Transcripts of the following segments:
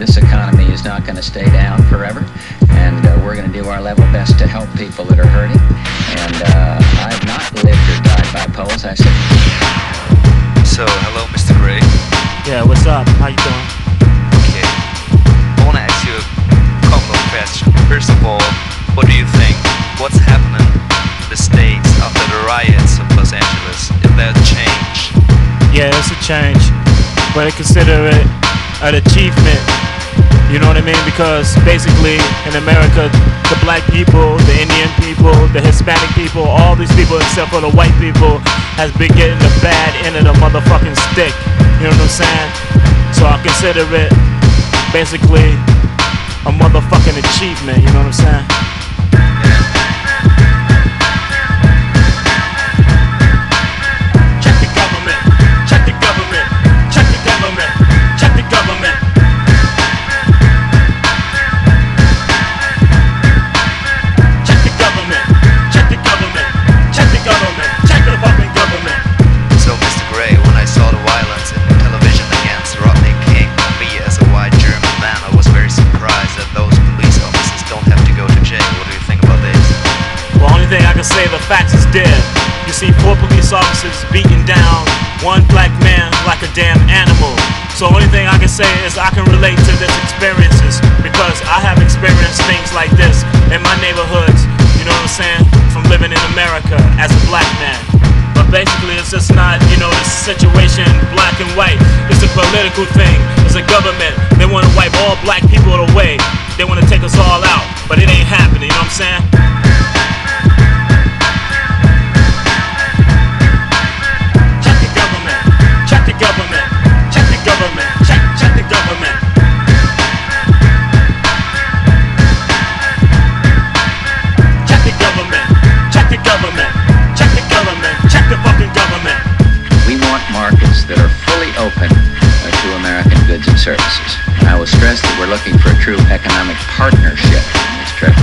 this economy is not going to stay down forever, and uh, we're going to do our level best to help people that are hurting. And uh, I've not lived or died by polls. I said. So, hello, Mr. Gray. Yeah, what's up? How you doing? Okay. I want to ask you a couple of questions. First of all, what do you think? What's happening in the States after the riots of Los Angeles? Is there a change? Yeah, it's a change, but I consider it an achievement. You know what I mean? Because basically in America, the black people, the Indian people, the Hispanic people, all these people except for the white people has been getting the bad end of the motherfucking stick. You know what I'm saying? So I consider it basically a motherfucking achievement. You know what I'm saying? I say, the facts is dead. You see four police officers beating down one black man like a damn animal. So only thing I can say is I can relate to this experiences because I have experienced things like this in my neighborhoods. You know what I'm saying? From living in America as a black man. But basically, it's just not, you know, this situation black and white. It's a political thing. It's a government. They want to wipe all black people away. They want to take us all out. But it ain't happening. You know what I'm saying? We're looking for a true economic partnership in this trip.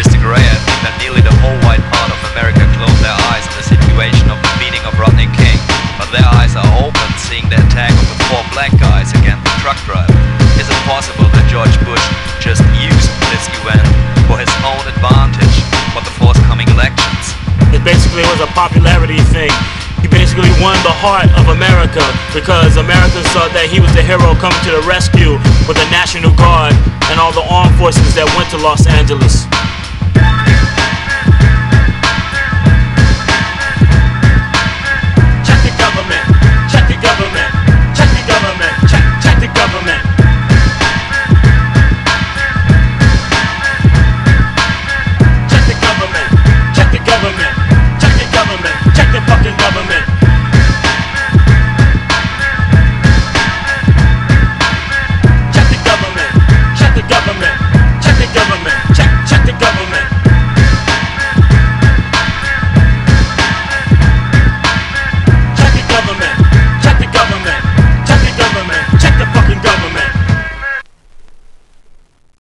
Mr. Gray, I think that nearly the whole white part of America closed their eyes on the situation of the beating of Rodney King, but their eyes are open seeing the attack of the four black guys against the truck driver. Is it possible that George Bush just used this event for his own advantage for the forthcoming elections? It basically was a popularity thing. He basically won the heart of America because Americans saw that he was the hero coming to the rescue with the National Guard and all the armed forces that went to Los Angeles.